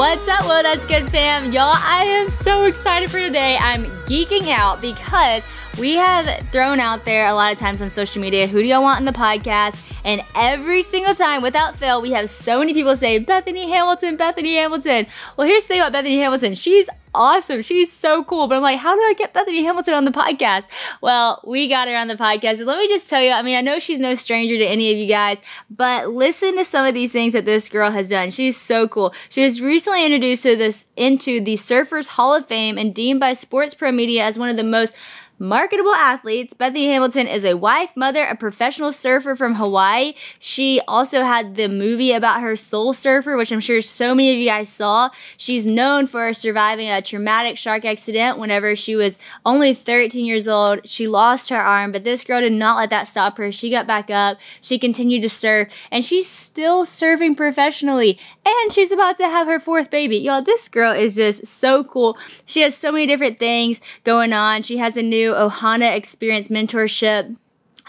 What's up? Well, that's good, fam. Y'all, I am so excited for today. I'm geeking out because we have thrown out there a lot of times on social media who do y'all want in the podcast? And every single time, without fail, we have so many people say, Bethany Hamilton, Bethany Hamilton. Well, here's the thing about Bethany Hamilton. She's awesome. She's so cool. But I'm like, how do I get Bethany Hamilton on the podcast? Well, we got her on the podcast. And let me just tell you, I mean, I know she's no stranger to any of you guys, but listen to some of these things that this girl has done. She's so cool. She was recently introduced to this into the Surfers Hall of Fame and deemed by Sports Pro Media as one of the most marketable athletes. Bethany Hamilton is a wife, mother, a professional surfer from Hawaii. She also had the movie about her soul surfer, which I'm sure so many of you guys saw. She's known for surviving a traumatic shark accident whenever she was only 13 years old. She lost her arm, but this girl did not let that stop her. She got back up. She continued to surf, and she's still surfing professionally. And she's about to have her fourth baby. Y'all, this girl is just so cool. She has so many different things going on. She has a new Ohana Experience Mentorship.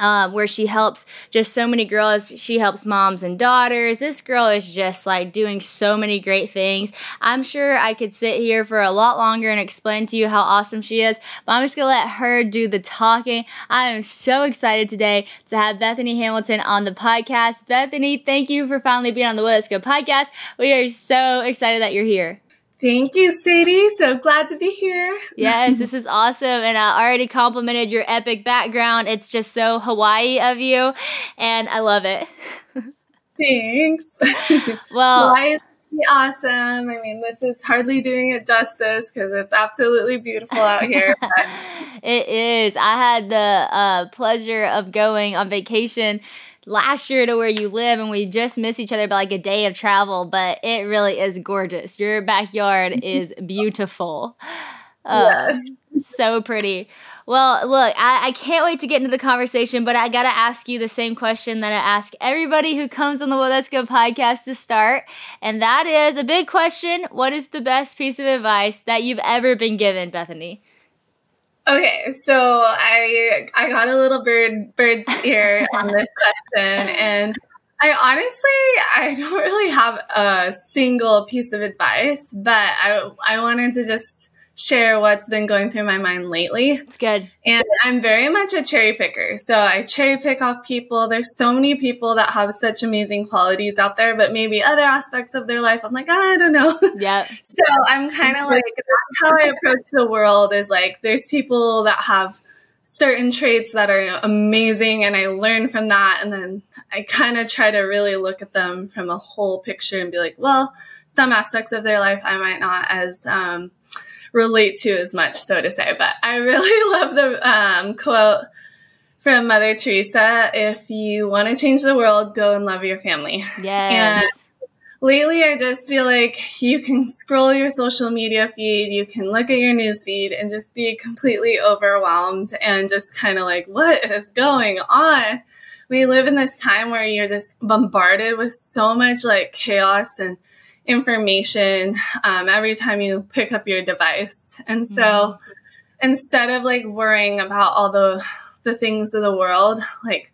Um, where she helps just so many girls. She helps moms and daughters. This girl is just like doing so many great things. I'm sure I could sit here for a lot longer and explain to you how awesome she is, but I'm just gonna let her do the talking. I am so excited today to have Bethany Hamilton on the podcast. Bethany, thank you for finally being on the Let's Go podcast. We are so excited that you're here. Thank you, Sadie. So glad to be here. yes, this is awesome. And I already complimented your epic background. It's just so Hawaii of you, and I love it. Thanks. Well, Hawaii is awesome. I mean, this is hardly doing it justice because it's absolutely beautiful out here. it is. I had the uh, pleasure of going on vacation last year to where you live and we just miss each other by like a day of travel, but it really is gorgeous. Your backyard is beautiful. Uh, yes. So pretty. Well, look, I, I can't wait to get into the conversation, but I got to ask you the same question that I ask everybody who comes on the WHOA That's Good podcast to start. And that is a big question. What is the best piece of advice that you've ever been given, Bethany? Okay, so I I got a little bird bird's ear on this question, and I honestly I don't really have a single piece of advice, but I I wanted to just share what's been going through my mind lately. It's good. And I'm very much a cherry picker. So I cherry pick off people. There's so many people that have such amazing qualities out there, but maybe other aspects of their life, I'm like, I don't know. Yeah. so I'm kind of like, that's how I approach the world is like, there's people that have certain traits that are amazing and I learn from that. And then I kind of try to really look at them from a whole picture and be like, well, some aspects of their life I might not as, um, relate to as much, so to say. But I really love the um, quote from Mother Teresa if you want to change the world, go and love your family. Yes. And lately, I just feel like you can scroll your social media feed, you can look at your news feed, and just be completely overwhelmed and just kind of like, what is going on? We live in this time where you're just bombarded with so much like chaos and information um, every time you pick up your device. And so mm-hmm. instead of like worrying about all the the things of the world, like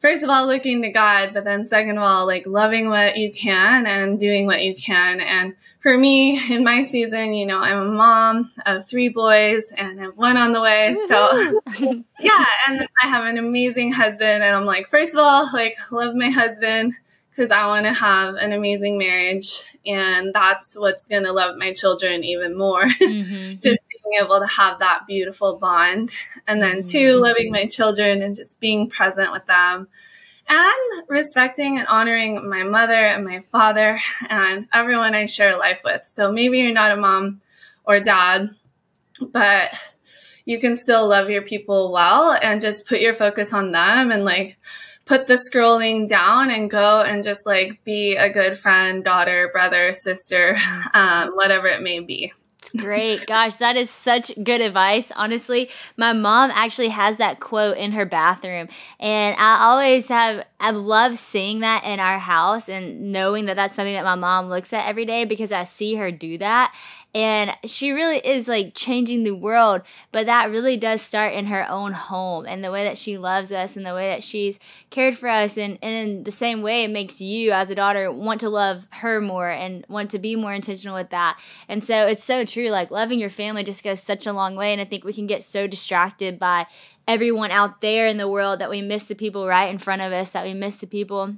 first of all looking to God, but then second of all like loving what you can and doing what you can. And for me in my season, you know, I'm a mom of three boys and I have one on the way. So yeah, and I have an amazing husband and I'm like first of all like love my husband because I want to have an amazing marriage and that's what's going to love my children even more. Mm-hmm. just being able to have that beautiful bond. And then, mm-hmm. two, loving my children and just being present with them. And respecting and honoring my mother and my father and everyone I share life with. So maybe you're not a mom or dad, but you can still love your people well and just put your focus on them and like put the scrolling down and go and just like be a good friend, daughter, brother, sister, um, whatever it may be. Great. Gosh, that is such good advice. Honestly, my mom actually has that quote in her bathroom. And I always have, I love seeing that in our house and knowing that that's something that my mom looks at every day because I see her do that. And she really is like changing the world but that really does start in her own home and the way that she loves us and the way that she's cared for us. And, and in the same way it makes you as a daughter want to love her more and want to be more intentional with that. And so it's so true like loving your family just goes such a long way and i think we can get so distracted by everyone out there in the world that we miss the people right in front of us that we miss the people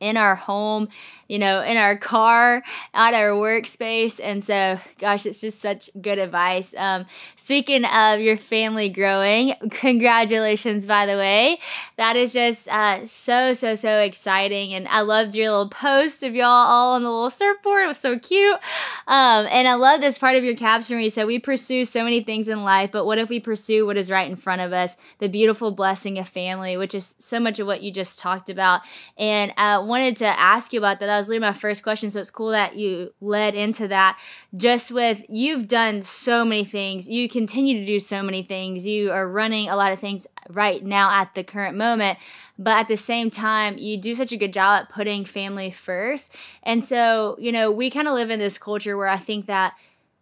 in our home, you know, in our car, at our workspace. And so, gosh, it's just such good advice. Um, speaking of your family growing, congratulations, by the way. That is just uh, so, so, so exciting. And I loved your little post of y'all all on the little surfboard. It was so cute. Um, and I love this part of your caption where you said, We pursue so many things in life, but what if we pursue what is right in front of us? The beautiful blessing of family, which is so much of what you just talked about. And uh, wanted to ask you about that. That was literally my first question. So it's cool that you led into that. Just with you've done so many things, you continue to do so many things. You are running a lot of things right now at the current moment. But at the same time, you do such a good job at putting family first. And so, you know, we kind of live in this culture where I think that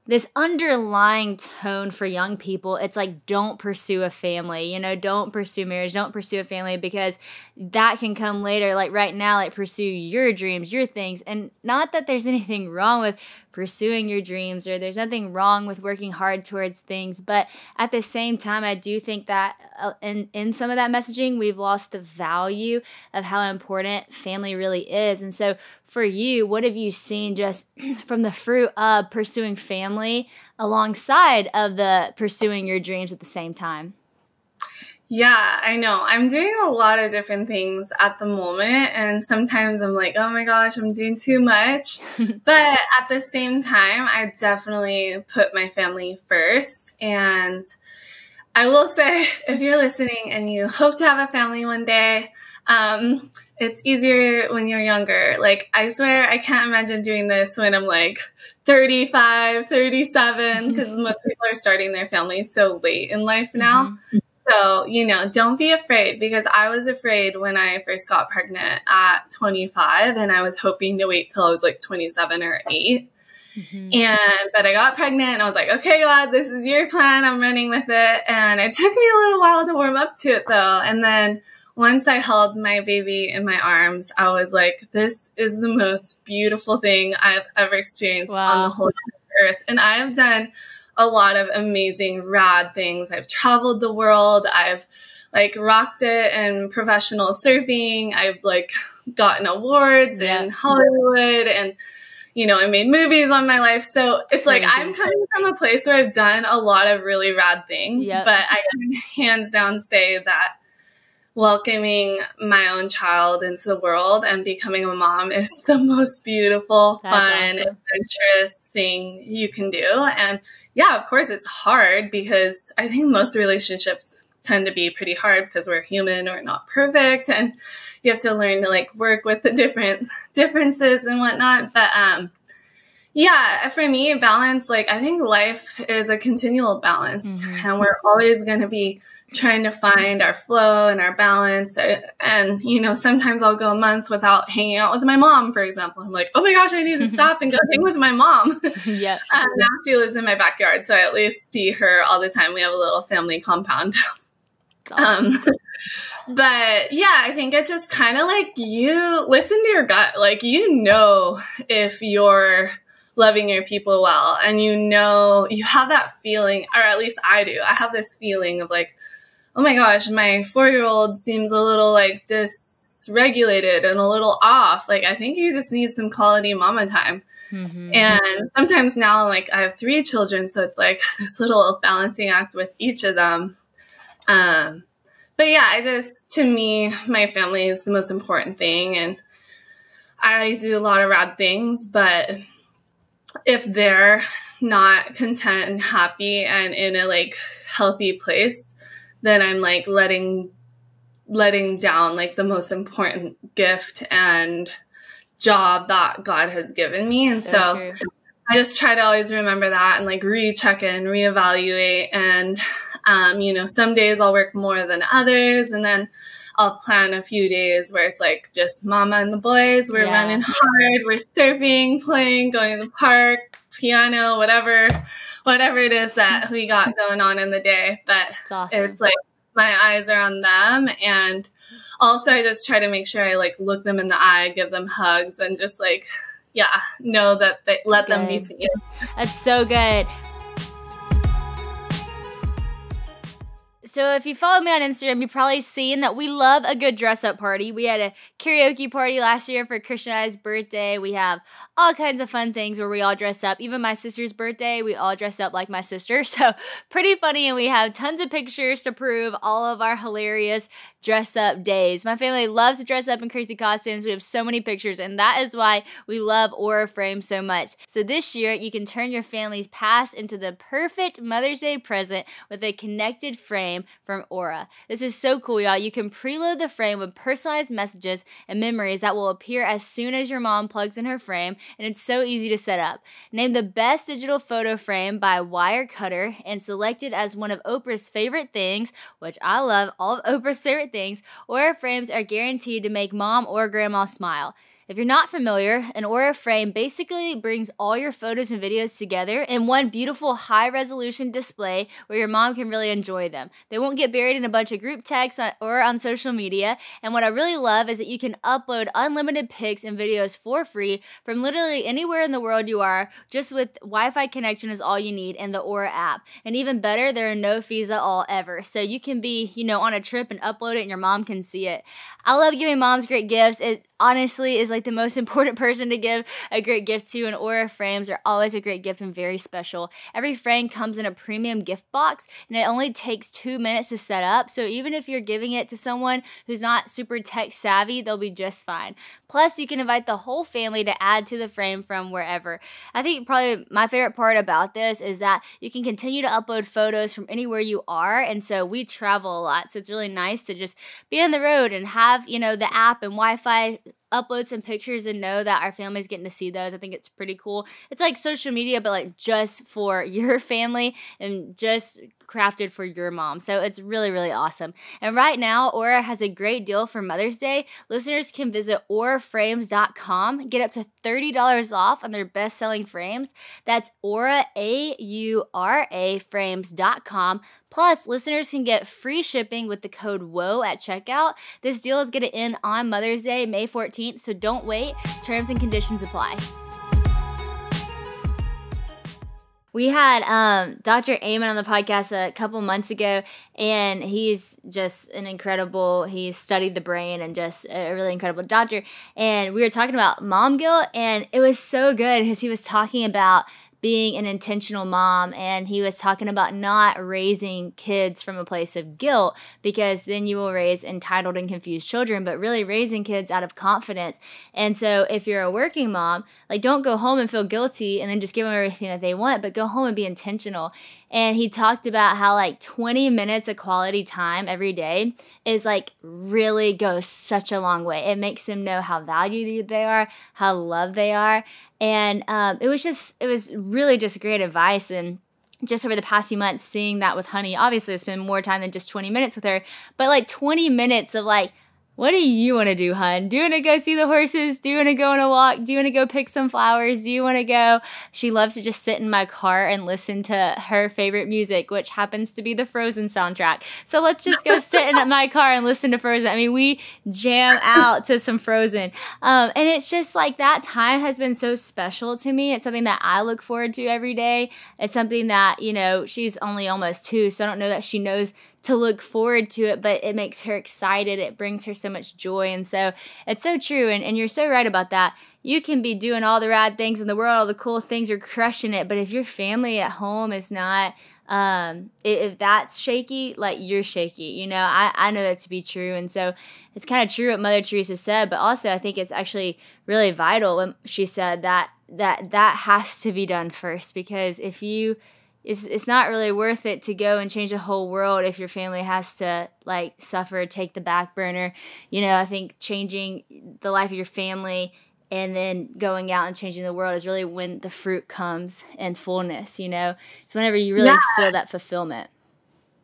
this underlying tone for young people it's like don't pursue a family you know don't pursue marriage don't pursue a family because that can come later. Like right now like pursue your dreams your things. And not that there's anything wrong with pursuing your dreams or there's nothing wrong with working hard towards things. But at the same time i do think that uh, in, in some of that messaging we've lost the value of how important family really is. And so for you what have you seen just from the fruit of pursuing family alongside of the pursuing your dreams at the same time yeah, I know. I'm doing a lot of different things at the moment, and sometimes I'm like, oh my gosh, I'm doing too much. but at the same time, I definitely put my family first. And I will say, if you're listening and you hope to have a family one day, um, it's easier when you're younger. Like, I swear, I can't imagine doing this when I'm like 35, 37, because most people are starting their families so late in life now. Mm-hmm. So, you know, don't be afraid because I was afraid when I first got pregnant at 25 and I was hoping to wait till I was like 27 or 8. Mm-hmm. And but I got pregnant and I was like, okay, God, this is your plan. I'm running with it. And it took me a little while to warm up to it though. And then once I held my baby in my arms, I was like, this is the most beautiful thing I've ever experienced wow. on the whole earth. And I have done a lot of amazing, rad things. I've traveled the world. I've like rocked it in professional surfing. I've like gotten awards yeah. in Hollywood and you know, I made movies on my life. So it's like I'm coming from a place where I've done a lot of really rad things, yep. but I can hands down say that welcoming my own child into the world and becoming a mom is the most beautiful, That's fun, awesome. adventurous thing you can do. And yeah, of course it's hard because I think most relationships tend to be pretty hard because we're human or not perfect and you have to learn to like work with the different differences and whatnot. But um yeah, for me, balance, like I think life is a continual balance mm-hmm. and we're always gonna be trying to find our flow and our balance. And, you know, sometimes I'll go a month without hanging out with my mom, for example. I'm like, oh my gosh, I need to stop and go hang with my mom. yeah. Uh, now she lives in my backyard, so I at least see her all the time. We have a little family compound. Awesome. Um, but yeah, I think it's just kind of like you listen to your gut. Like, you know, if you're loving your people well and you know, you have that feeling, or at least I do. I have this feeling of like, oh my gosh, my four year old seems a little like dysregulated and a little off. Like, I think he just needs some quality mama time. Mm-hmm. And sometimes now, like, I have three children, so it's like this little balancing act with each of them. Um, but yeah, I just, to me, my family is the most important thing. And I do a lot of rad things, but if they're not content and happy and in a like healthy place, then I'm like letting letting down like the most important gift and job that God has given me. And so, so I just try to always remember that and like recheck in, reevaluate. And, um, you know, some days I'll work more than others. And then I'll plan a few days where it's like just mama and the boys. We're yeah. running hard. We're surfing, playing, going to the park, piano, whatever, whatever it is that we got going on in the day. But awesome. it's like my eyes are on them. And also I just try to make sure I like look them in the eye, give them hugs and just like yeah, know that they let them be seen. That's so good. So if you follow me on Instagram, you've probably seen that we love a good dress up party. We had a karaoke party last year for I's birthday. We have all kinds of fun things where we all dress up. Even my sister's birthday, we all dress up like my sister. So pretty funny, and we have tons of pictures to prove all of our hilarious dress up days. My family loves to dress up in crazy costumes. We have so many pictures, and that is why we love Aura Frame so much. So this year, you can turn your family's past into the perfect Mother's Day present with a connected frame from Aura. This is so cool, y'all. You can preload the frame with personalized messages and memories that will appear as soon as your mom plugs in her frame, and it's so easy to set up. Named the best digital photo frame by Wirecutter and selected as one of Oprah's favorite things, which I love all of Oprah's favorite things, Aura frames are guaranteed to make mom or grandma smile. If you're not familiar, an Aura frame basically brings all your photos and videos together in one beautiful high resolution display where your mom can really enjoy them. They won't get buried in a bunch of group texts or on social media. And what I really love is that you can upload unlimited pics and videos for free from literally anywhere in the world you are, just with Wi Fi connection is all you need in the Aura app. And even better, there are no fees at all ever. So you can be, you know, on a trip and upload it and your mom can see it. I love giving moms great gifts. It honestly is like the most important person to give a great gift to and aura frames are always a great gift and very special. Every frame comes in a premium gift box and it only takes two minutes to set up so even if you're giving it to someone who's not super tech savvy they'll be just fine. Plus you can invite the whole family to add to the frame from wherever. I think probably my favorite part about this is that you can continue to upload photos from anywhere you are and so we travel a lot so it's really nice to just be on the road and have you know the app and wi-fi upload some pictures and know that our family's getting to see those. I think it's pretty cool. It's like social media, but like just for your family and just crafted for your mom. So it's really, really awesome. And right now, Aura has a great deal for Mother's Day. Listeners can visit auraframes.com, get up to $30 off on their best selling frames. That's Aura, A U R A frames.com. Plus, listeners can get free shipping with the code WHOA at checkout. This deal is going to end on Mother's Day, May 14th, so don't wait. Terms and conditions apply. We had um, Dr. Amen on the podcast a couple months ago, and he's just an incredible. He studied the brain and just a really incredible doctor. And we were talking about mom guilt, and it was so good because he was talking about being an intentional mom and he was talking about not raising kids from a place of guilt because then you will raise entitled and confused children but really raising kids out of confidence. And so if you're a working mom like don't go home and feel guilty and then just give them everything that they want but go home and be intentional and he talked about how like 20 minutes of quality time every day is like really goes such a long way. It makes them know how valued they are, how loved they are. And um, it was just, it was really just great advice. And just over the past few months, seeing that with Honey, obviously I spend more time than just 20 minutes with her, but like 20 minutes of like, what do you want to do, hun? Do you want to go see the horses? Do you want to go on a walk? Do you want to go pick some flowers? Do you want to go? She loves to just sit in my car and listen to her favorite music, which happens to be the Frozen soundtrack. So let's just go sit in my car and listen to Frozen. I mean, we jam out to some Frozen. Um, and it's just like that time has been so special to me. It's something that I look forward to every day. It's something that, you know, she's only almost two, so I don't know that she knows to look forward to it, but it makes her excited. It brings her so much joy. And so it's so true. And, and you're so right about that. You can be doing all the rad things in the world, all the cool things, you're crushing it. But if your family at home is not, um, if that's shaky, like you're shaky, you know, I, I know that to be true. And so it's kind of true what Mother Teresa said, but also I think it's actually really vital when she said that, that that has to be done first because if you, it's it's not really worth it to go and change the whole world if your family has to like suffer take the back burner you know i think changing the life of your family and then going out and changing the world is really when the fruit comes in fullness, you know? It's whenever you really yeah. feel that fulfillment.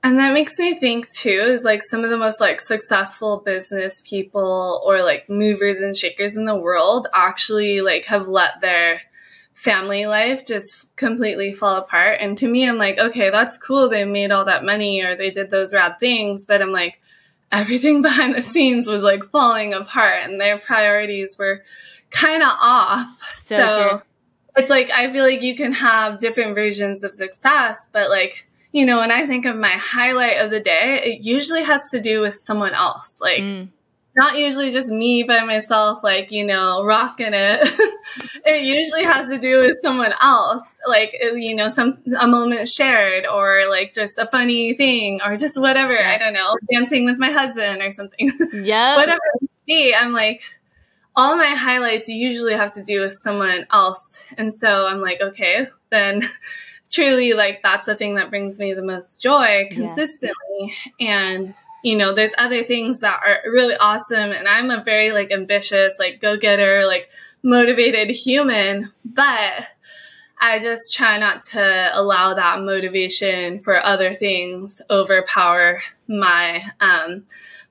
And that makes me think too is like some of the most like successful business people or like movers and shakers in the world actually like have let their family life just completely fall apart. And to me, I'm like, okay, that's cool. They made all that money or they did those rad things. But I'm like, everything behind the scenes was like falling apart and their priorities were kind of off. So, so it's like, I feel like you can have different versions of success, but like, you know, when I think of my highlight of the day, it usually has to do with someone else. Like, mm. Not usually just me by myself, like, you know, rocking it. it usually has to do with someone else. Like, uh, you know, some, a moment shared or like just a funny thing or just whatever. I don't know, dancing with my husband or something. Yeah. whatever it be. I'm like, all my highlights usually have to do with someone else. And so I'm like, okay, then truly like that's the thing that brings me the most joy consistently yeah. and you know there's other things that are really awesome and i'm a very like ambitious like go-getter like motivated human but i just try not to allow that motivation for other things overpower my um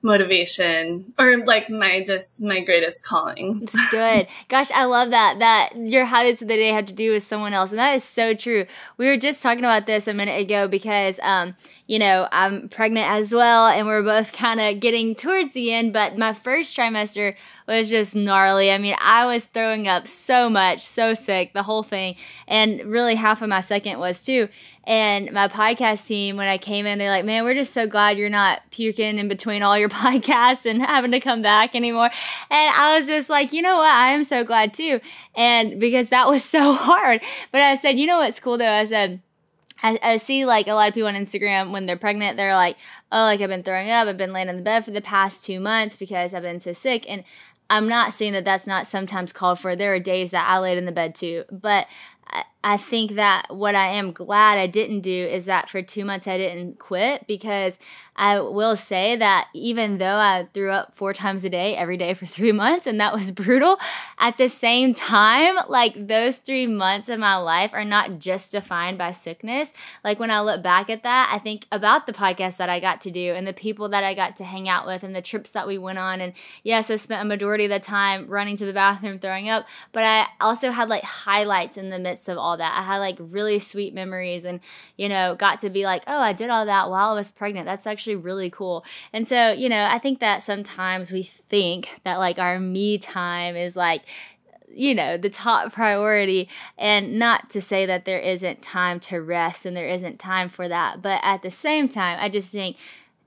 motivation or like my just my greatest callings. Good. Gosh, I love that. That your highlights of the day have to do with someone else. And that is so true. We were just talking about this a minute ago because um you know, I'm pregnant as well, and we're both kind of getting towards the end. But my first trimester was just gnarly. I mean, I was throwing up so much, so sick, the whole thing. And really, half of my second was too. And my podcast team, when I came in, they're like, man, we're just so glad you're not puking in between all your podcasts and having to come back anymore. And I was just like, you know what? I am so glad too. And because that was so hard. But I said, you know what's cool though? I said, I, I, see like a lot of people on Instagram when they're pregnant, they're like, oh, like I've been throwing up, I've been laying in the bed for the past two months because I've been so sick. And I'm not saying that that's not sometimes called for. There are days that I laid in the bed too, but uh, I think that what I am glad I didn't do is that for two months I didn't quit because I will say that even though I threw up four times a day every day for three months and that was brutal, at the same time, like those three months of my life are not just defined by sickness. Like when I look back at that, I think about the podcast that I got to do and the people that I got to hang out with and the trips that we went on. And yes, I spent a majority of the time running to the bathroom throwing up, but I also had like highlights in the midst of all that. I had like really sweet memories and, you know, got to be like, oh, I did all that while I was pregnant. That's actually actually really cool. And so, you know, I think that sometimes we think that like our me time is like, you know, the top priority. And not to say that there isn't time to rest and there isn't time for that. But at the same time, I just think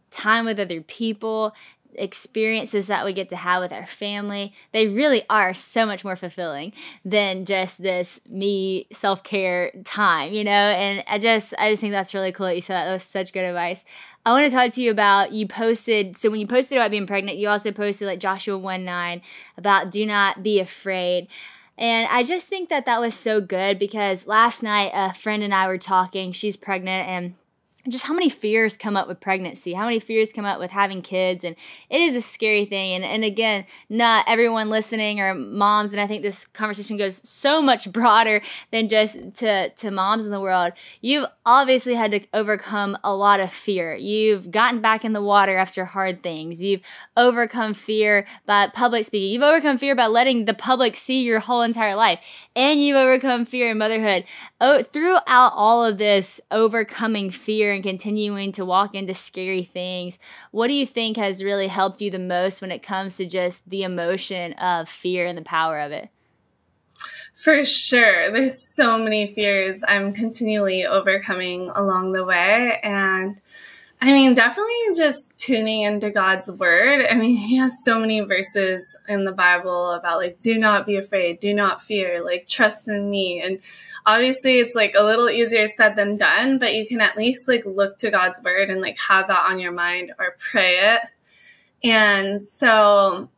time with other people experiences that we get to have with our family, they really are so much more fulfilling than just this me self care time, you know? And I just, I just think that's really cool that you said that. That was such good advice. I want to talk to you about you posted. So when you posted about being pregnant, you also posted like Joshua 1 9 about do not be afraid. And I just think that that was so good because last night a friend and I were talking. She's pregnant and just how many fears come up with pregnancy, how many fears come up with having kids, and it is a scary thing. And, and again, not everyone listening are moms, and I think this conversation goes so much broader than just to, to moms in the world. You've obviously had to overcome a lot of fear. You've gotten back in the water after hard things. You've overcome fear by public speaking. You've overcome fear by letting the public see your whole entire life. And you've overcome fear in motherhood. Oh, throughout all of this overcoming fear and continuing to walk into scary things, what do you think has really helped you the most when it comes to just the emotion of fear and the power of it? For sure. There's so many fears I'm continually overcoming along the way. And I mean, definitely just tuning into God's word. I mean, he has so many verses in the Bible about like, do not be afraid, do not fear, like, trust in me. And obviously, it's like a little easier said than done, but you can at least like look to God's word and like have that on your mind or pray it. And so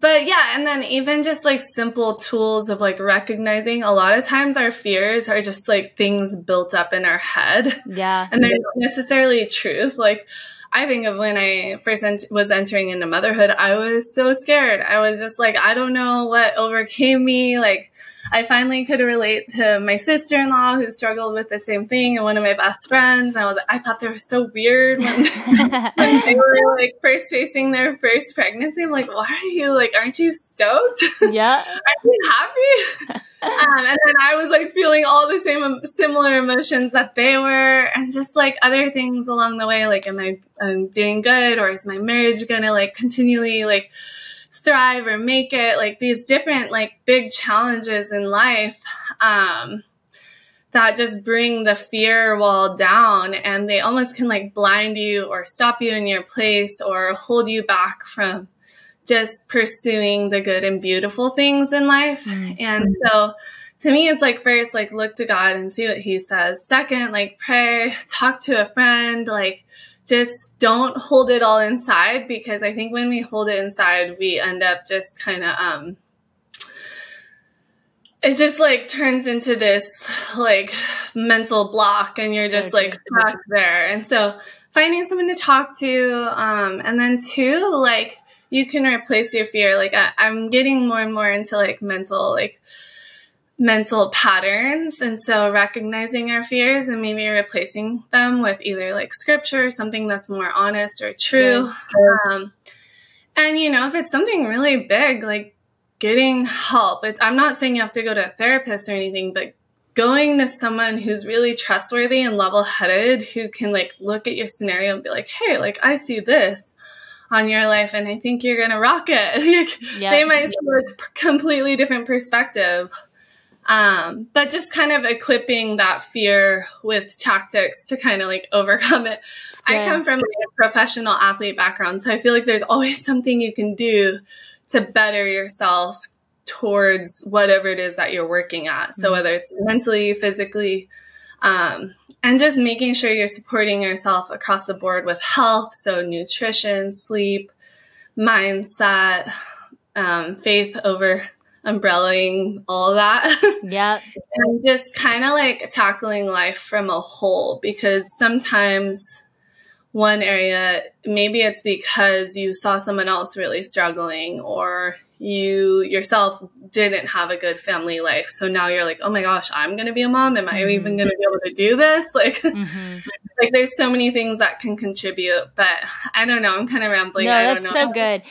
but yeah, and then even just like simple tools of like recognizing a lot of times our fears are just like things built up in our head. Yeah. And they're not necessarily truth. Like I think of when I first ent- was entering into motherhood, I was so scared. I was just like, I don't know what overcame me. Like, I finally could relate to my sister in law who struggled with the same thing, and one of my best friends. I was, I thought they were so weird when, when they were like first facing their first pregnancy. I'm like, why are you like, aren't you stoked? Yeah, aren't you happy? um, and then I was like feeling all the same similar emotions that they were, and just like other things along the way. Like, am I um, doing good, or is my marriage gonna like continually like thrive or make it like these different like big challenges in life um that just bring the fear wall down and they almost can like blind you or stop you in your place or hold you back from just pursuing the good and beautiful things in life mm-hmm. and so to me it's like first like look to god and see what he says second like pray talk to a friend like just don't hold it all inside because I think when we hold it inside, we end up just kind of, um, it just like turns into this like mental block and you're so just like stuck there. And so finding someone to talk to, um, and then two, like you can replace your fear. Like I, I'm getting more and more into like mental, like, mental patterns. And so recognizing our fears and maybe replacing them with either like scripture, something that's more honest or true. Um, and, you know, if it's something really big, like getting help, it, I'm not saying you have to go to a therapist or anything, but going to someone who's really trustworthy and level headed who can like look at your scenario and be like, hey, like I see this on your life and I think you're gonna rock it. yep. They might see a completely different perspective. Um, but just kind of equipping that fear with tactics to kind of like overcome it. I come from like a professional athlete background, so I feel like there's always something you can do to better yourself towards whatever it is that you're working at. So mm-hmm. whether it's mentally, physically, um, and just making sure you're supporting yourself across the board with health, so nutrition, sleep, mindset, um, faith over umbrellaing all that. Yeah. and just kind of like tackling life from a whole because sometimes one area, maybe it's because you saw someone else really struggling or you yourself didn't have a good family life. So now you're like, oh my gosh, I'm going to be a mom. Am I mm-hmm. even going to be able to do this? Like, mm-hmm. like there's so many things that can contribute, but I don't know. I'm kind of rambling. No, that's so good.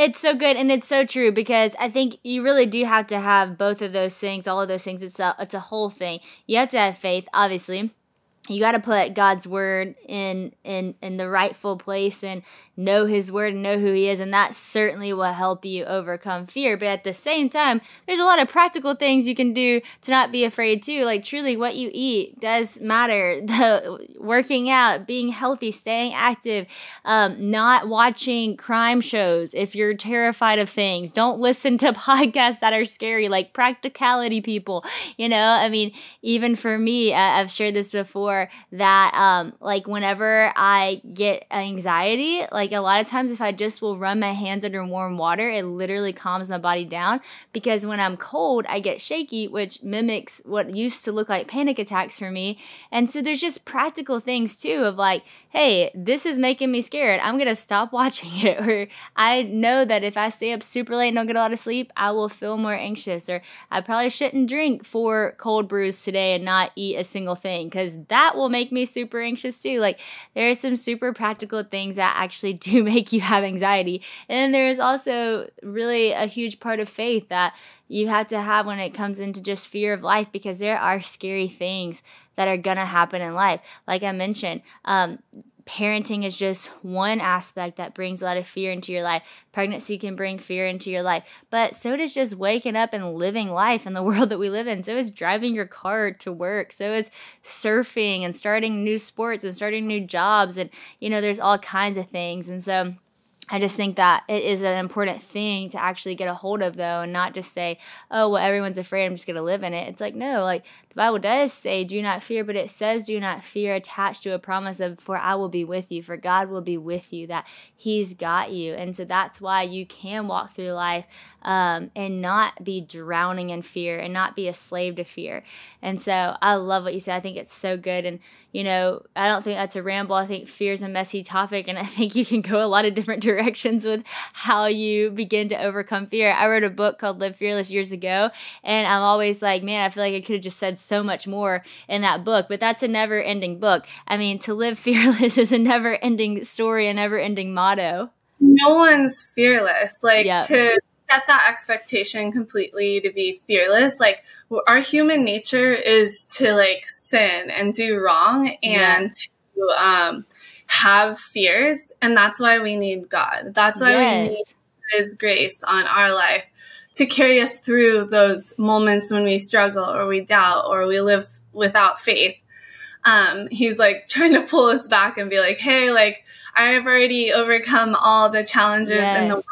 It's so good and it's so true because I think you really do have to have both of those things, all of those things. It's a it's a whole thing. You have to have faith, obviously you got to put God's word in in in the rightful place and know his word and know who he is and that certainly will help you overcome fear. But at the same time there's a lot of practical things you can do to not be afraid too. Like truly what you eat does matter. The working out being healthy staying active um, not watching crime shows if you're terrified of things. Don't listen to podcasts that are scary like practicality people you know? I mean even for me i've shared this before that um like whenever I get anxiety, like a lot of times if I just will run my hands under warm water, it literally calms my body down because when I'm cold, I get shaky, which mimics what used to look like panic attacks for me. And so there's just practical things too of like, hey, this is making me scared. I'm going to stop watching it or I know that if I stay up super late and don't get a lot of sleep, I will feel more anxious or I probably shouldn't drink four cold brews today and not eat a single thing that that will make me super anxious too. Like there are some super practical things that actually do make you have anxiety. And then there's also really a huge part of faith that you have to have when it comes into just fear of life because there are scary things that are gonna happen in life. Like I mentioned, um, parenting is just one aspect that brings a lot of fear into your life. Pregnancy can bring fear into your life, but so does just waking up and living life in the world that we live in. So is driving your car to work. So is surfing and starting new sports and starting new jobs. And, you know, there's all kinds of things. And so, I just think that it is an important thing to actually get a hold of, though, and not just say, oh, well, everyone's afraid, I'm just going to live in it. It's like, no, like the Bible does say, do not fear, but it says, do not fear, attached to a promise of, for I will be with you, for God will be with you, that He's got you. And so that's why you can walk through life um, and not be drowning in fear and not be a slave to fear. And so I love what you said. I think it's so good. And, you know, I don't think that's a ramble. I think fear is a messy topic. And I think you can go a lot of different directions with how you begin to overcome fear. I wrote a book called Live Fearless years ago. And I'm always like, man, I feel like I could have just said so much more in that book. But that's a never ending book. I mean, to live fearless is a never ending story, a never ending motto. No one's fearless. Like yep. to set that expectation completely to be fearless like our human nature is to like sin and do wrong and yeah. to um have fears and that's why we need god that's why yes. we need his grace on our life to carry us through those moments when we struggle or we doubt or we live without faith um, he's like trying to pull us back and be like hey like i've already overcome all the challenges yes. in the world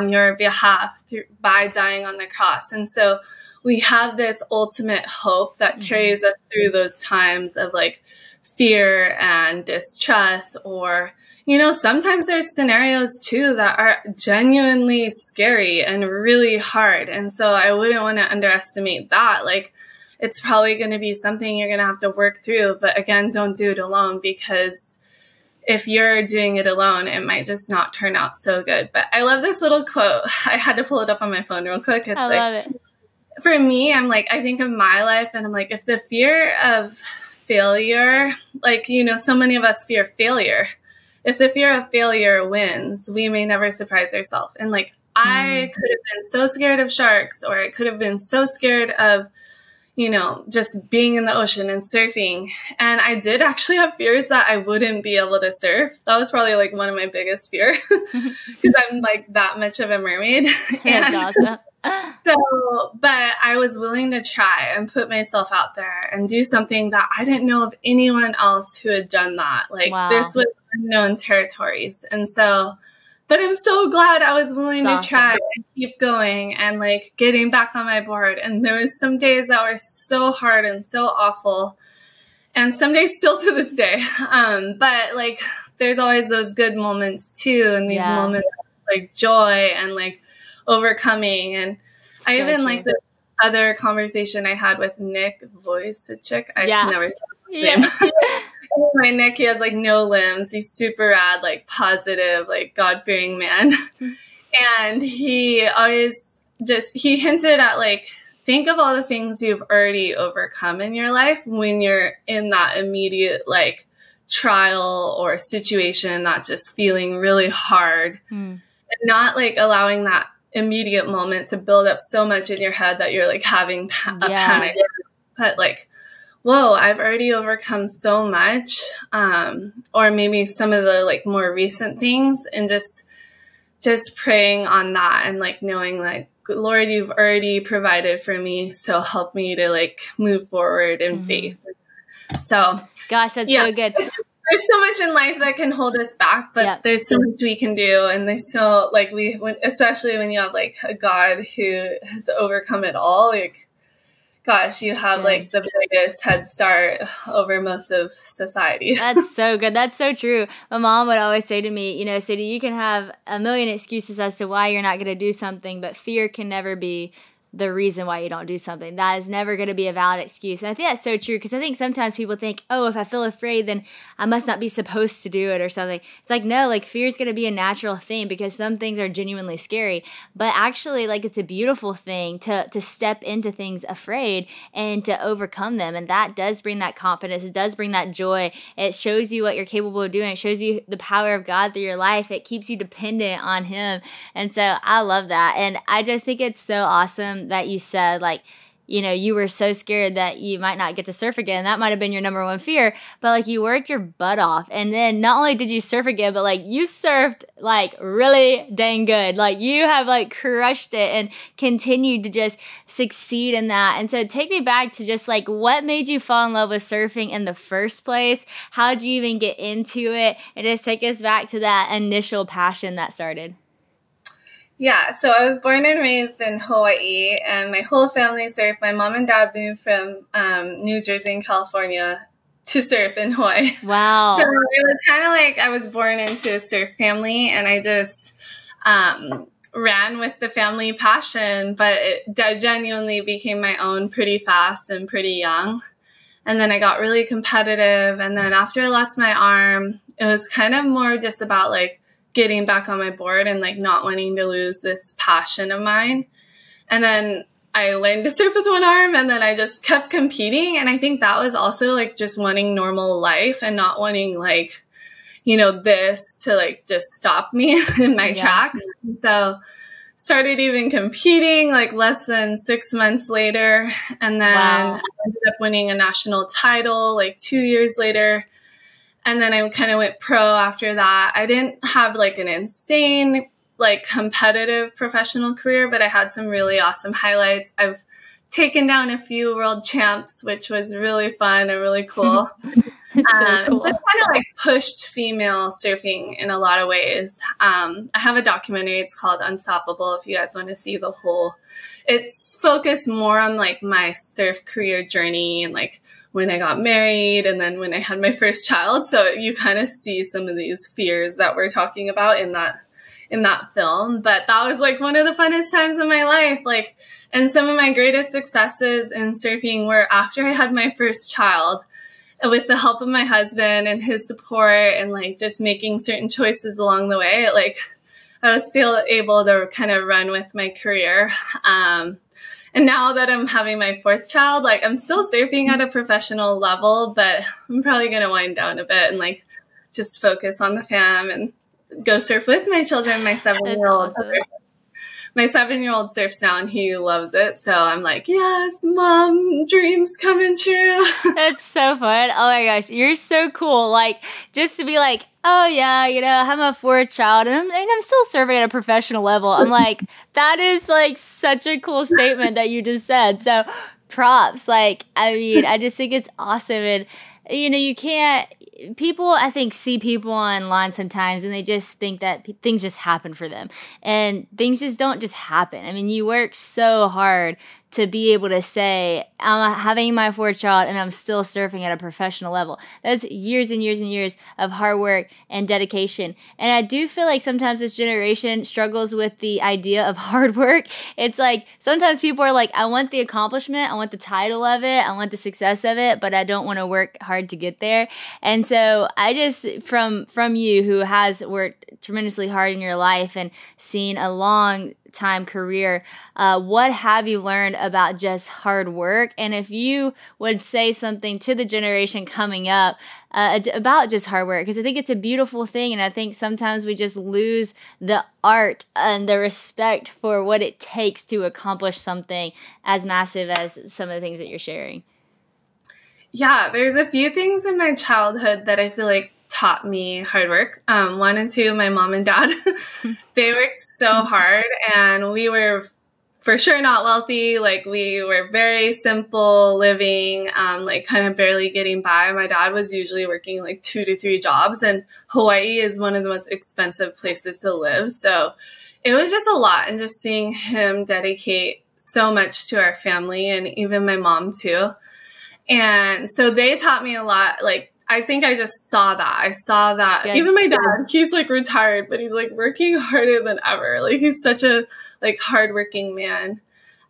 on your behalf through, by dying on the cross. And so we have this ultimate hope that mm-hmm. carries us through those times of like fear and distrust or you know sometimes there's scenarios too that are genuinely scary and really hard and so i wouldn't want to underestimate that like it's probably going to be something you're going to have to work through but again don't do it alone because if you're doing it alone, it might just not turn out so good. But I love this little quote. I had to pull it up on my phone real quick. It's I like, love it. For me, I'm like, I think of my life and I'm like, if the fear of failure, like, you know, so many of us fear failure. If the fear of failure wins, we may never surprise ourselves. And like. I hmm. could have been so scared of sharks, or I could have been so scared of you know, just being in the ocean and surfing. And I did actually have fears that I wouldn't be able to surf. That was probably like one of my biggest fear because I'm like that much of a mermaid. and awesome. so, but I was willing to try and put myself out there and do something that I didn't know of anyone else who had done that. Like wow. this was unknown territories. And so but I'm so glad I was willing to awesome. try and keep going and like getting back on my board. And there was some days that were so hard and so awful, and some days still to this day. Um, but like, there's always those good moments too, and these yeah. moments like joy and like overcoming. And so I even true. like this other conversation I had with Nick Vujicic. I yeah. never said yeah. Nick, he has like no limbs. He's super rad, like positive, like God fearing man. and he always just he hinted at like think of all the things you've already overcome in your life when you're in that immediate like trial or situation that's just feeling really hard mm. and not like allowing that immediate moment to build up so much in your head that you're like having pa- yeah. a panic but like whoa, I've already overcome so much. Um, or maybe some of the like more recent things and just just praying on that and like knowing like Lord, you've already provided for me, so help me to like move forward in mm-hmm. faith. So gosh, that's yeah. so good. There's so much in life that can hold us back, but yeah. there's so much we can do, and there's so like we, when, especially when you have like a God who has overcome it all, like gosh, you have like the biggest head start over most of society. That's so good. That's so true. My mom would always say to me, you know, Sadie, you can have a million excuses as to why you're not going to do something, but fear can never be the reason why you don't do something. That is never going to be a valid excuse. And I think that's so true because I think sometimes people think, oh, if I feel afraid, then I must not be supposed to do it or something. It's like, no, like fear is going to be a natural thing because some things are genuinely scary. But actually, like it's a beautiful thing to, to step into things afraid and to overcome them. And that does bring that confidence. It does bring that joy. It shows you what you're capable of doing. It shows you the power of God through your life. It keeps you dependent on Him. And so I love that. And I just think it's so awesome that you said like you know, you were so scared that you might not get to surf again. That might have been your number one fear. But like you worked your butt off. And then not only did you surf again, but like you surfed like really dang good. Like you have like crushed it and continued to just succeed in that. And so take me back to just like what made you fall in love with surfing in the first place? How did you even get into it? And just take us back to that initial passion that started. Yeah, so I was born and raised in Hawaii, and my whole family surfed. My mom and dad moved from um, New Jersey and California to surf in Hawaii. Wow. So it was kind of like I was born into a surf family, and I just um, ran with the family passion, but it genuinely became my own pretty fast and pretty young. And then I got really competitive. And then after I lost my arm, it was kind of more just about like getting back on my board and like not wanting to lose this passion of mine. And then I learned to surf with one arm and then I just kept competing. And I think that was also like just wanting normal life and not wanting like, you know, this to like just stop me in my yeah. tracks. And so started even competing like less than six months later. And then wow. I ended up winning a national title like two years later and then I kind of went pro after that. I didn't have like an insane like competitive professional career, but I had some really awesome highlights. I've taken down a few world champs, which was really fun and really cool. it's um, cool. It kind of like pushed female surfing in a lot of ways. Um, I have a documentary. It's called Unstoppable. If you guys want to see the whole, it's focused more on like my surf career journey and like when I got married and then when I had my first child. So you kind of see some of these fears that we're talking about in that in that film. But that was like one of the funnest times of my life. Like and some of my greatest successes in surfing were after I had my first child with the help of my husband and his support and like just making certain choices along the way. Like I was still able to kind of run with my career. Um, and now that I'm having my fourth child, like I'm still surfing at a professional level, but I'm probably going to wind down a bit and like just focus on the fam and go surf with my children. My seven year old, my seven year old surfs now and he loves it. So I'm like, yes, mom, dreams coming true. That's so fun. Oh my gosh, you're so cool. Like just to be like, oh yeah, you know, I'm a fourth child and I'm, and I'm still serving at a professional level. I'm like, that is like such a cool statement that you just said. So props. Like, I mean, I just think it's awesome. And, you know, you can't, people, I think, see people online sometimes and they just think that p- things just happen for them. And things just don't just happen. I mean, you work so hard to be able to say, I'm having my fourth child and I'm still surfing at a professional level. That's years and years and years of hard work and dedication. And I do feel like sometimes this generation struggles with the idea of hard work. It's like sometimes people are like, I want the accomplishment, I want the title of it, I want the success of it, but I don't want to work hard to get there. And so I just, from, from you who has worked tremendously hard in your life and seen a long time career, uh, what have you learned about just hard work? And if you would say something to the generation coming up uh, about just hard work, because I think it's a beautiful thing. And I think sometimes we just lose the art and the respect for what it takes to accomplish something as massive as some of the things that you're sharing. Yeah, there's a few things in my childhood that I feel like taught me hard work. Um, one and two, my mom and dad, they worked so hard, and we were for sure not wealthy. Like we were very simple living, um, like kind of barely getting by. My dad was usually working like two to three jobs, and Hawaii is one of the most expensive places to live. So it was just a lot, and just seeing him dedicate so much to our family and even my mom too. And so they taught me a lot, like I think I just saw that. I saw that. Even my dad, he's like retired, but he's like working harder than ever. Like he's such a like hardworking man.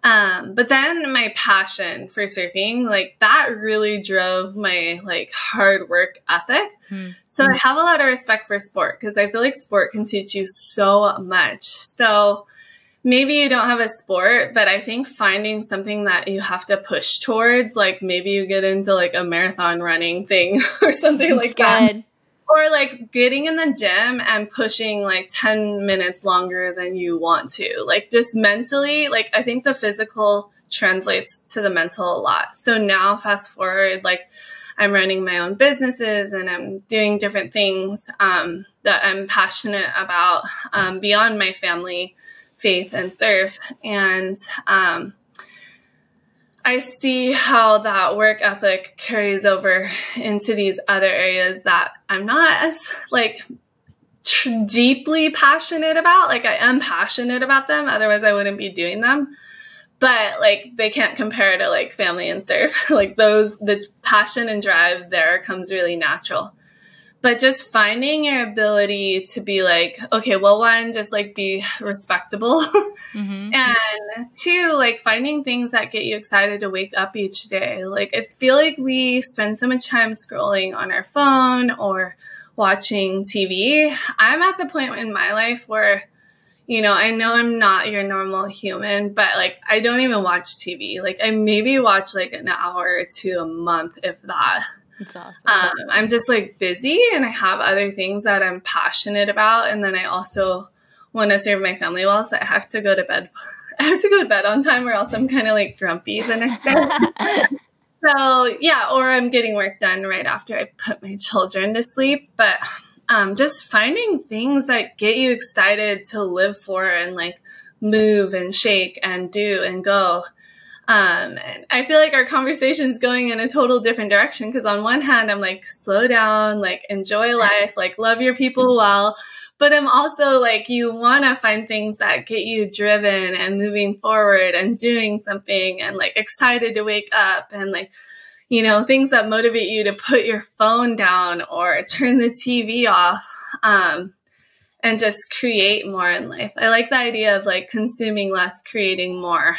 Um, but then my passion for surfing, like that really drove my like hard work ethic. Hmm. So I have a lot of respect for sport because I feel like sport can teach you so much. So maybe you don't have a sport, but I think finding something that you have to push towards, like maybe you get into like a marathon running thing or something like that. Or like getting in the gym and pushing like 10 minutes longer than you want to. Like just mentally, like I think the physical translates to the mental a lot. So now, fast forward, like I'm running my own businesses and I'm doing different things um, that I'm passionate about um, beyond my family, faith, and serve. And um, I see how that work ethic carries over into these other areas that I'm not as like deeply passionate about. Like I am passionate about them, otherwise I wouldn't be doing them. But like they can't compare to like family and serve. like those the passion and drive there comes really natural but just finding your ability to be like okay well one just like be respectable. Mm-hmm. and two like finding things that get you excited to wake up each day. Like i feel like we spend so much time scrolling on our phone or watching tv i'm at the point in my life where you know i know i'm not your normal human but like i don't even watch tv like i maybe watch like an hour or two a month if that it's awesome. Um, I'm just like busy and I have other things that I'm passionate about. And then I also want to serve my family well. So I have to go to bed. I have to go to bed on time or else I'm kind of like grumpy the next day. so yeah, or I'm getting work done right after I put my children to sleep. But um, just finding things that get you excited to live for and like move and shake and do and go. Um, I feel like our conversation's going in a total different direction because on one hand, I'm like, slow down, like enjoy life, like love your people well. But I'm also like, you want to find things that get you driven and moving forward and doing something and like excited to wake up and like, you know, things that motivate you to put your phone down or turn the TV off. Um, and just create more in life. I like the idea of like consuming less, creating more.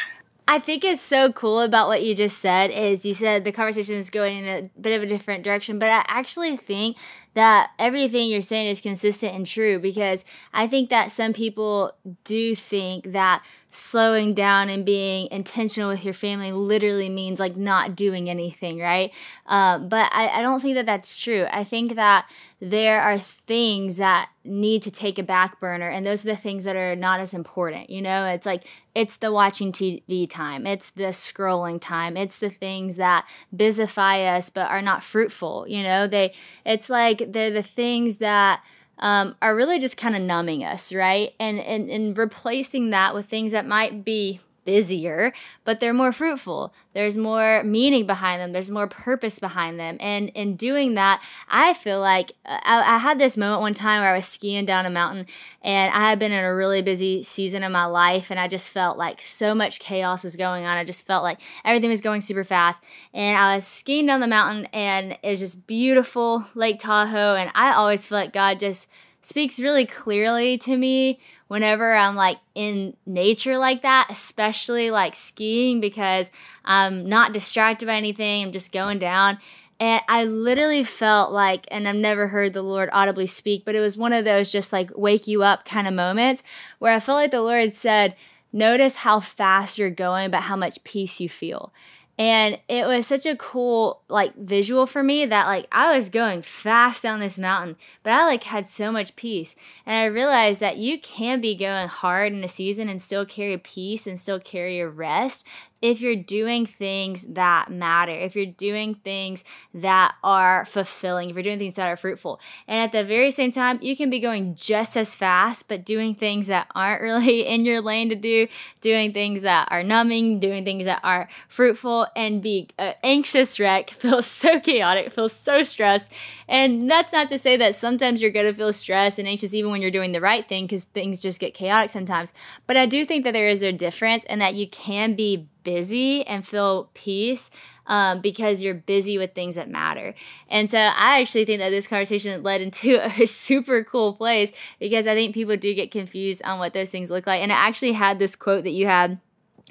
I think it's so cool about what you just said is you said the conversation is going in a bit of a different direction, but I actually think that everything you're saying is consistent and true because I think that some people do think that slowing down and being intentional with your family literally means like not doing anything, right? Um, but I, I don't think that that's true. I think that there are things that need to take a back burner, and those are the things that are not as important. You know, it's like it's the watching TV time, it's the scrolling time, it's the things that busify us but are not fruitful. You know, they it's like they're the things that um, are really just kind of numbing us, right? And, and and replacing that with things that might be busier, but they're more fruitful. There's more meaning behind them. There's more purpose behind them. And in doing that, I feel like uh, I, I, had this moment one time where I was skiing down a mountain and I had been in a really busy season of my life and I just felt like so much chaos was going on. I just felt like everything was going super fast. And I was skiing down the mountain and it was just beautiful Lake Tahoe. And I always feel like God just speaks really clearly to me whenever I'm like in nature like that, especially like skiing because I'm not distracted by anything. I'm just going down. And I literally felt like, and I've never heard the Lord audibly speak, but it was one of those just like wake you up kind of moments where I felt like the Lord said, Notice how fast you're going, but how much peace you feel and it was such a cool like visual for me that like i was going fast down this mountain but i like had so much peace. And i realized that you can be going hard in a season and still carry peace and still carry a rest if you're doing things that matter, if you're doing things that are fulfilling, if you're doing things that are fruitful. And at the very same time, you can be going just as fast, but doing things that aren't really in your lane to do, doing things that are numbing, doing things that are fruitful, and be an anxious wreck, feel so chaotic, feel so stressed. And that's not to say that sometimes you're going to feel stressed and anxious even when you're doing the right thing because things just get chaotic sometimes. But I do think that there is a difference and that you can be busy and feel peace um, because you're busy with things that matter. And so I actually think that this conversation led into a super cool place because I think people do get confused on what those things look like. And I actually had this quote that you had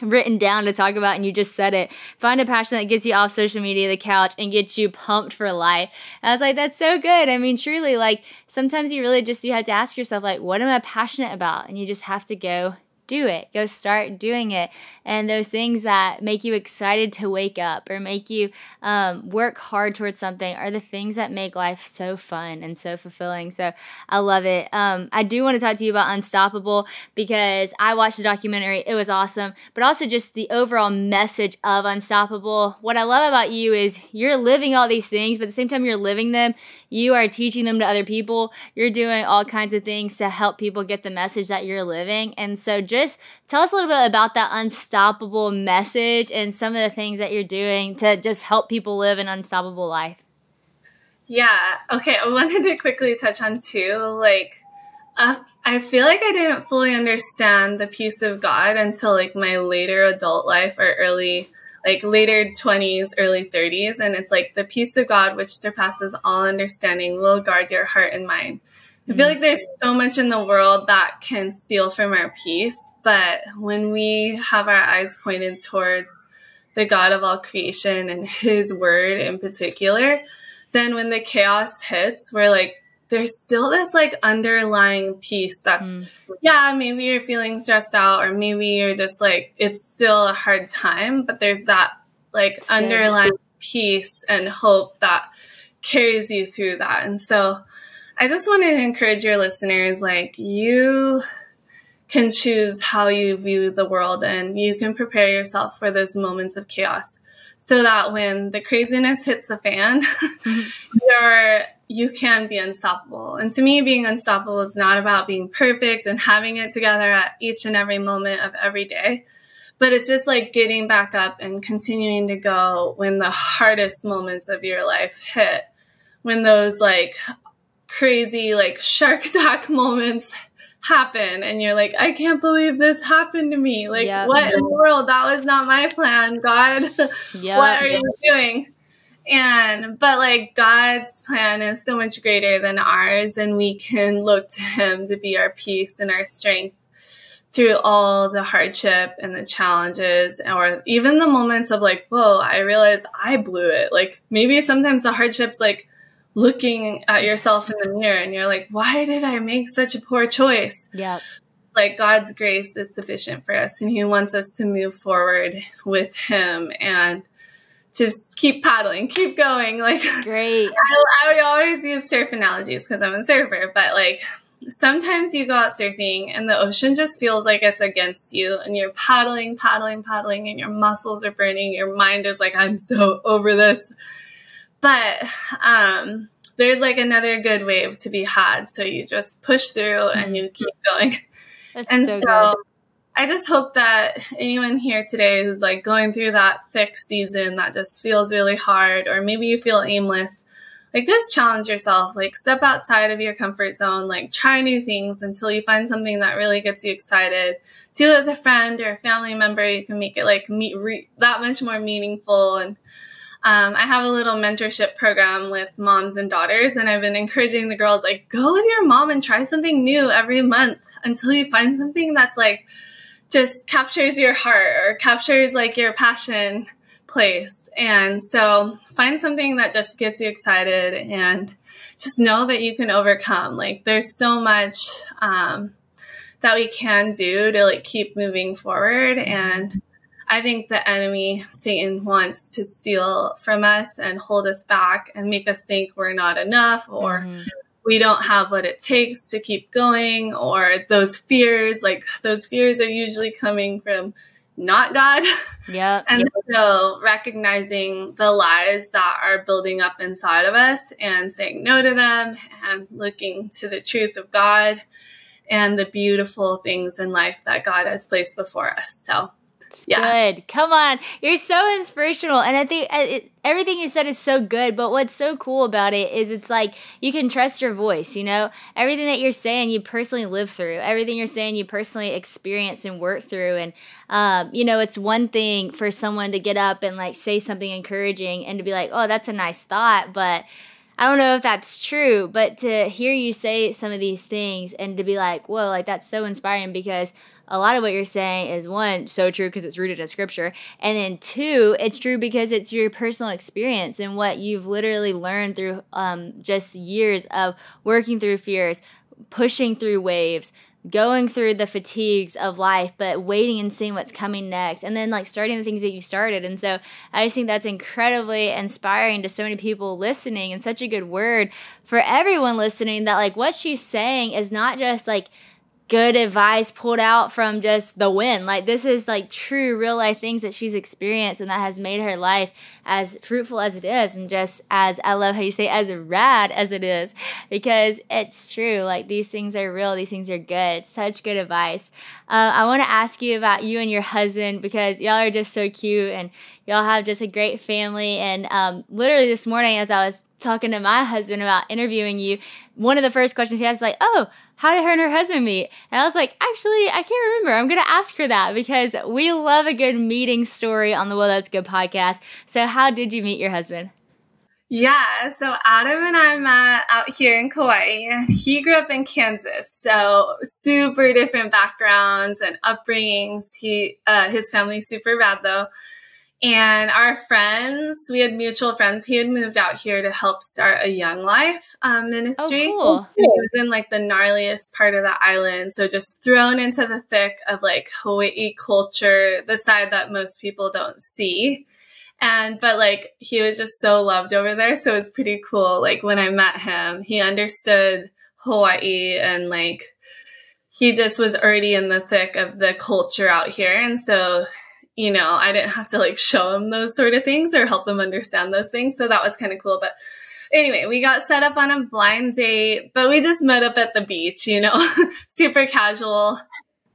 written down to talk about and you just said it find a passion that gets you off social media the couch and gets you pumped for life and i was like that's so good i mean truly like sometimes you really just you have to ask yourself like what am i passionate about and you just have to go do it. Go start doing it. And those things that make you excited to wake up or make you um, work hard towards something are the things that make life so fun and so fulfilling. So I love it. Um, I do want to talk to you about Unstoppable because I watched the documentary. It was awesome. But also just the overall message of Unstoppable. What I love about you is you're living all these things, but at the same time you're living them, you are teaching them to other people. You're doing all kinds of things to help people get the message that you're living. And so just tell us a little bit about that unstoppable message and some of the things that you're doing to just help people live an unstoppable life. Yeah. Okay. I wanted to quickly touch on two. like, uh, I feel like I didn't fully understand the peace of God until like my later adult life or early, like later 20s, early 30s. And it's like the peace of God, which surpasses all understanding, will guard your heart and mind. I feel like there's so much in the world that can steal from our peace, but when we have our eyes pointed towards the God of all creation and His word in particular, then when the chaos hits, we're like, there's still this like underlying peace that's, mm. yeah, maybe you're feeling stressed out, or maybe you're just like, it's still a hard time, but there's that like underlying peace and hope that carries you through that. And so, I just wanted to encourage your listeners like, you can choose how you view the world and you can prepare yourself for those moments of chaos so that when the craziness hits the fan, you're you can be unstoppable. And to me, being unstoppable is not about being perfect and having it together at each and every moment of every day, but it's just like getting back up and continuing to go when the hardest moments of your life hit, when those like crazy like shark attack moments happen and you're like i can't believe this happened to me. Like yep. what in the world? That was not my plan god. Yep. what are you doing? And but like god's plan is so much greater than ours and we can look to him to be our peace and our strength through all the hardship and the challenges or even the moments of like whoa i realized i blew it. Like maybe sometimes the hardships like looking at yourself in the mirror and you're like, why did I make such a poor choice? Yeah. Like God's grace is sufficient for us and He wants us to move forward with Him and just keep paddling, keep going. Like, great. I, I always use surf analogies because I'm a surfer, but like, sometimes you go out surfing and the ocean just feels like it's against you and you're paddling, paddling, paddling, and your muscles are burning. Your mind is like, I'm so over this. But um, there's like another good wave to be had. So you just push through and mm-hmm. you keep going. That's and so, so I just hope that anyone here today who's like going through that thick season that just feels really hard, or maybe you feel aimless, like just challenge yourself, like step outside of your comfort zone, like try new things until you find something that really gets you excited. Do it with a friend or a family member. You can make it like me- re- that much more meaningful and um, I have a little mentorship program with moms and daughters, and I've been encouraging the girls like go with your mom and try something new every month until you find something that's like just captures your heart or captures like your passion place. And so find something that just gets you excited and just know that you can overcome. Like there's so much um, that we can do to like keep moving forward and I think the enemy, Satan, wants to steal from us and hold us back and make us think we're not enough or mm-hmm. we don't have what it takes to keep going or those fears. Like those fears are usually coming from not God. Yeah. and yep. so recognizing the lies that are building up inside of us and saying no to them and looking to the truth of God and the beautiful things in life that God has placed before us. So yeah. good. Come on. You're so inspirational. And I think uh, it, everything you said is so good. But what's so cool about it is it's like you can trust your voice, you know? Everything that you're saying, you personally live through. Everything you're saying, you personally experience and work through. And, um, you know, it's one thing for someone to get up and like say something encouraging and to be like, oh, that's a nice thought. But, I don't know if that's true, but to hear you say some of these things and to be like, whoa, like that's so inspiring because a lot of what you're saying is one, so true because it's rooted in scripture. And then two, it's true because it's your personal experience and what you've literally learned through um, just years of working through fears, pushing through waves, going through the fatigues of life, but waiting and seeing what's coming next, and then like starting the things that you started. And so I just think that's incredibly inspiring to so many people listening, and such a good word for everyone listening that like what she's saying is not just like good advice pulled out from just the win. Like this is like true real life things that she's experienced and that has made her life as fruitful as it is and just as I love how you say as rad as it is because it's true. Like these things are real. These things are good. Such good advice. Uh, I want to ask you about you and your husband because y'all are just so cute and y'all have just a great family. And um, literally this morning as I was talking to my husband about interviewing you, one of the first questions he asked was like, "Oh, how did her and her husband meet? And I was like, actually, I can't remember. I'm going to ask her that because we love a good meeting story on the Whoa That's Good podcast. So, how did you meet your husband? Yeah, so Adam and I met out here in Kauai. He grew up in Kansas, so super different backgrounds and upbringings. He, uh, his family's super bad though. And our friends, we had mutual friends. He had moved out here to help start a Young Life um, ministry. Oh, cool. He was in like the gnarliest part of the island. So just thrown into the thick of like Hawaii culture, the side that most people don't see. And, but like, he was just so loved over there. So it was pretty cool. Like, when I met him, he understood Hawaii and like, he just was already in the thick of the culture out here. And so you know, I didn't have to like show him those sort of things or help him understand those things. So that was kind of cool. But anyway, we got set up on a blind date, but we just met up at the beach, you know, super casual.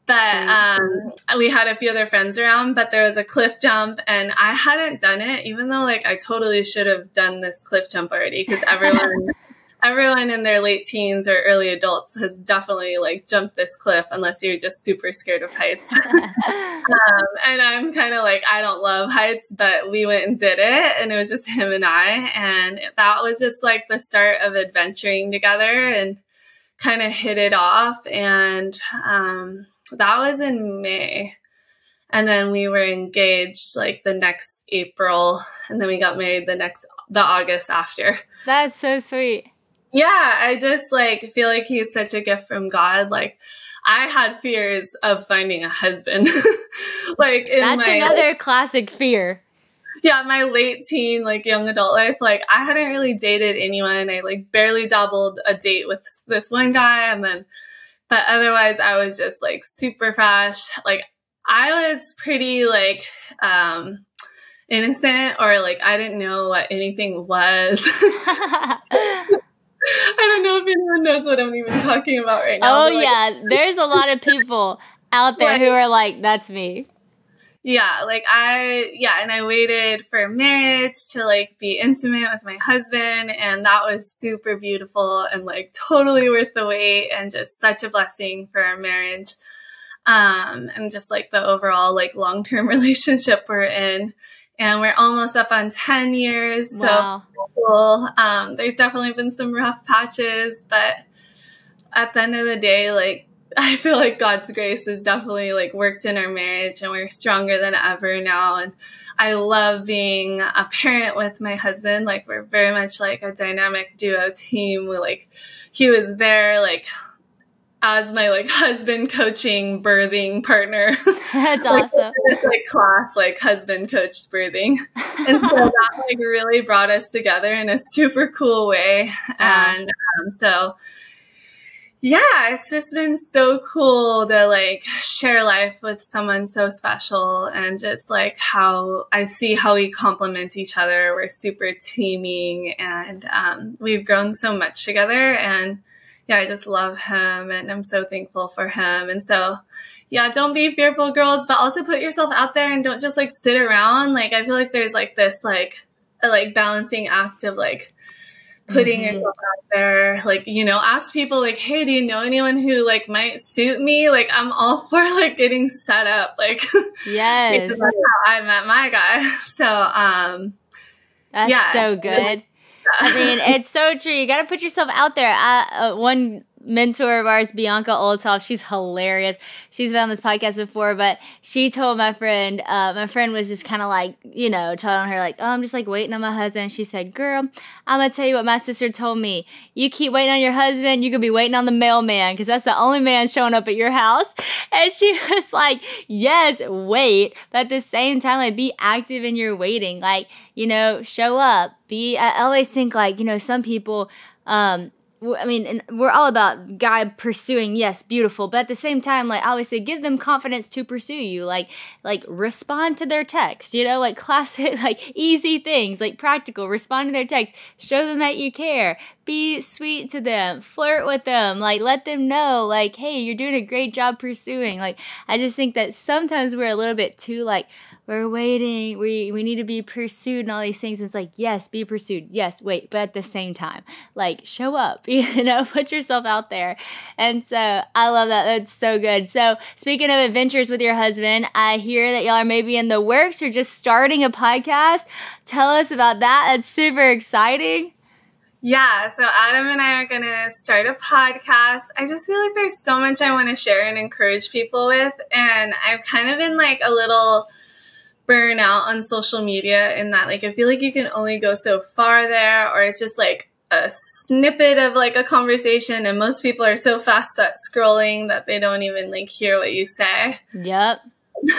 But um, we had a few other friends around, but there was a cliff jump, and I hadn't done it, even though like I totally should have done this cliff jump already because everyone everyone in their late teens or early adults has definitely like jumped this cliff unless you're just super scared of heights. um, and I'm kind of like, I don't love heights, but we went and did it. And it was just him and I. And that was just like the start of adventuring together and kind of hit it off. And um, that was in May. And then we were engaged like the next April. And then we got married the next, the August after. That's so sweet. Yeah, I just like feel like he's such a gift from God. Like I had fears of finding a husband. like That's my, another classic fear. Yeah, my late teen, like young adult life, like I hadn't really dated anyone. I like barely dabbled a date with this one guy and then but otherwise I was just like super fresh. Like I was pretty like um innocent or like I didn't know what anything was. I don't know if anyone knows what I'm even talking about right now. Oh, like, yeah. There's a lot of people out there like, who are like, that's me. Yeah. Like, I, yeah. And I waited for marriage to like be intimate with my husband. And that was super beautiful and like totally worth the wait and just such a blessing for our marriage. Um, and just like the overall like long term relationship we're in and we're almost up on 10 years. Wow. So cool. Um, there's definitely been some rough patches, but at the end of the day, like, I feel like God's grace has definitely like worked in our marriage and we're stronger than ever now. And I love being a parent with my husband. Like we're very much like a dynamic duo team. We like, he was there like as my like husband coaching birthing partner. That's like, awesome. This, like class, like husband coached birthing, and so that like really brought us together in a super cool way. And um, so, yeah, it's just been so cool to like share life with someone so special, and just like how I see how we complement each other. We're super teaming, and um, we've grown so much together, and yeah, I just love him and I'm so thankful for him. And so, yeah, don't be fearful, girls, but also put yourself out there and don't just like sit around. Like, I feel like there's like this, like, a, like balancing act of like putting mm-hmm. yourself out there. Like, you know, ask people, like, hey, do you know anyone who like might suit me? Like, I'm all for like getting set up. Like, yes, I met my guy. So, um, that's yeah, so good. I mean, it's so true. You got to put yourself out there. Uh, uh, one mentor of ours, Bianca Olthoff. She's hilarious. She's been on this podcast before, but she told my friend, uh, my friend was just kind of like, you know, telling her, like, oh, I'm just like waiting on my husband. She said, girl, I'm going to tell you what my sister told me. You keep waiting on your husband, you could be waiting on the mailman because that's the only man showing up at your house. And she was like, yes, wait. But at the same time, like, be active in your waiting. Like, you know, show up. Be, I always think, like, you know, some people, um, I mean, we're all about guy pursuing, yes, beautiful, but at the same time, like I always say, give them confidence to pursue you. Like, like respond to their text, you know, like classic, like easy things, like practical. Respond to their text, show them that you care, be sweet to them, flirt with them, like let them know, like, hey, you're doing a great job pursuing. Like, I just think that sometimes we're a little bit too like, we're waiting, we we need to be pursued and all these things. It's like, yes, be pursued, yes, wait, but at the same time, like show up, you know, put yourself out there. And so I love that. That's so good. So speaking of adventures with your husband, I hear that y'all are maybe in the works or just starting a podcast. Tell us about that. That's super exciting. Yeah, so Adam and I are going to start a podcast. I just feel like there's so much I want to share and encourage people with. And I've kind of been like a little burnout on social media in that, like, I feel like you can only go so far there, or it's just like a snippet of like a conversation. And most people are so fast at scrolling that they don't even like hear what you say. Yep.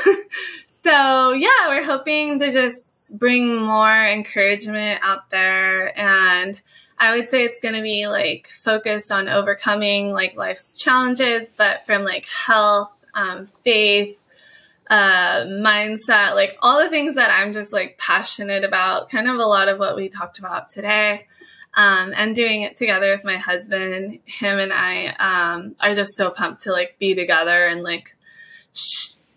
so yeah, we're hoping to just bring more encouragement out there and I would say it's going to be like focused on overcoming like life's challenges, but from like health, um, faith, uh, mindset, like all the things that I'm just like passionate about, kind of a lot of what we talked about today. Um, and doing it together with my husband, him and I um, are just so pumped to like be together and like,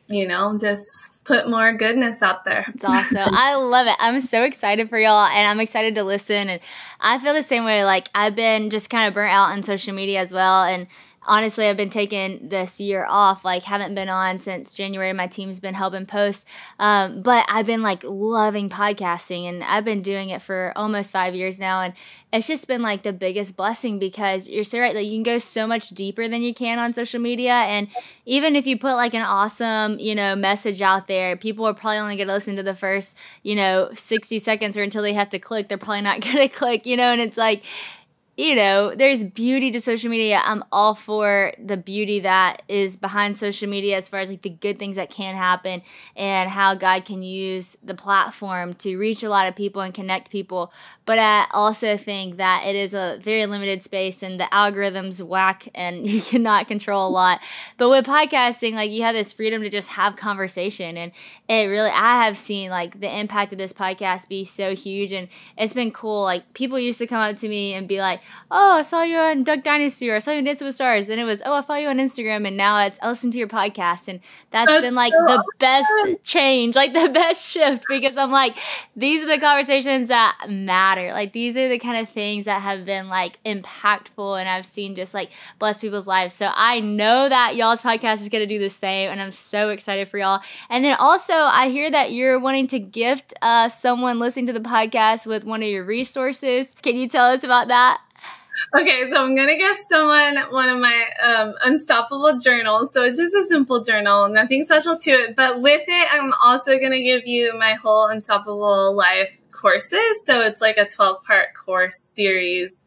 you know, just put more goodness out there. It's awesome. I love it. I'm so excited for y'all and I'm excited to listen. And I feel the same way. Like I've been just kind of burnt out on social media as well. And honestly, I've been taking this year off. Like, haven't been on since January. My team's been helping post. Um, but I've been like loving podcasting and I've been doing it for almost five years now. And it's just been like the biggest blessing because you're so right. Like, you can go so much deeper than you can on social media. And even if you put like an awesome, you know, message out there, people are probably only going to listen to the first, you know, 60 seconds or until they have to click. They're probably not going to click, you know, and it's like, you know, there's beauty to social media. I'm all for the beauty that is behind social media as far as like the good things that can happen and how God can use the platform to reach a lot of people and connect people. But I also think that it is a very limited space and the algorithms whack and you cannot control a lot. But with podcasting, like you have this freedom to just have conversation. And it really, I have seen like the impact of this podcast be so huge. And it's been cool. Like people used to come up to me and be like, oh, I saw you on Duck Dynasty or I saw you on Dancing with Stars. And it was, oh, I follow you on Instagram. And now it's, I listen to your podcast. And that's, that's been like so the awesome. best change, like the best shift because I'm like, these are the conversations that matter. Like these are the kind of things that have been like impactful and I've seen just like bless people's lives. So I know that y'all's podcast is going to do the same. And I'm so excited for y'all. And then also, I hear that you're wanting to gift uh, someone listening to the podcast with one of your resources. Can you tell us about that? Okay, so I'm gonna give someone one of my um, unstoppable journals. So it's just a simple journal, nothing special to it. But with it, I'm also gonna give you my whole Unstoppable Life courses. So it's like a 12 part course series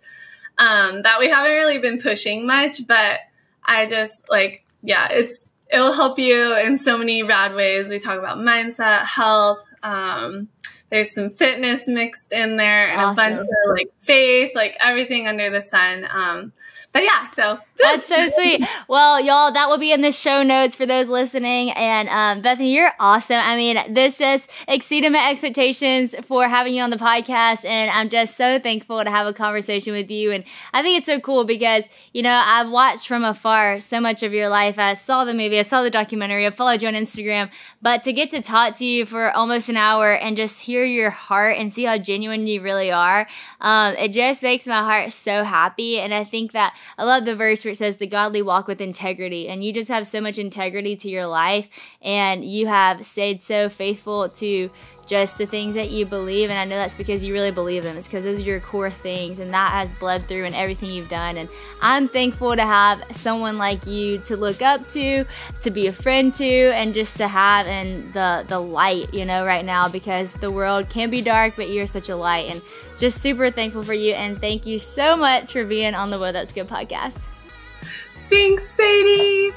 um, that we haven't really been pushing much, but I just like, yeah, it's it will help you in so many rad ways. We talk about mindset, health. Um, there's some fitness mixed in there That's and awesome. a bunch of like faith, like everything under the sun. Um, but yeah, so that's so sweet. Well, y'all, that will be in the show notes for those listening. And um, Bethany, you're awesome. I mean, this just exceeded my expectations for having you on the podcast, and I'm just so thankful to have a conversation with you. And I think it's so cool because you know I've watched from afar so much of your life. I saw the movie, I saw the documentary, I followed you on Instagram, but to get to talk to you for almost an hour and just hear your heart and see how genuine you really are, um, it just makes my heart so happy. And I think that I love the verse where it says, the godly walk with integrity. And you just have so much integrity to your life. And you have stayed so faithful to just the things that you believe. And I know that's because you really believe them. It's because those are your core things, and that has bled through in everything you've done. And I'm thankful to have someone like you to look up to, to be a friend to, and just to have in the the light, you know, right now because the world can be dark, but you're such a light. And just super thankful for you. And thank you so much for being on the Whoa That's Good podcast. Thanks, Sadie.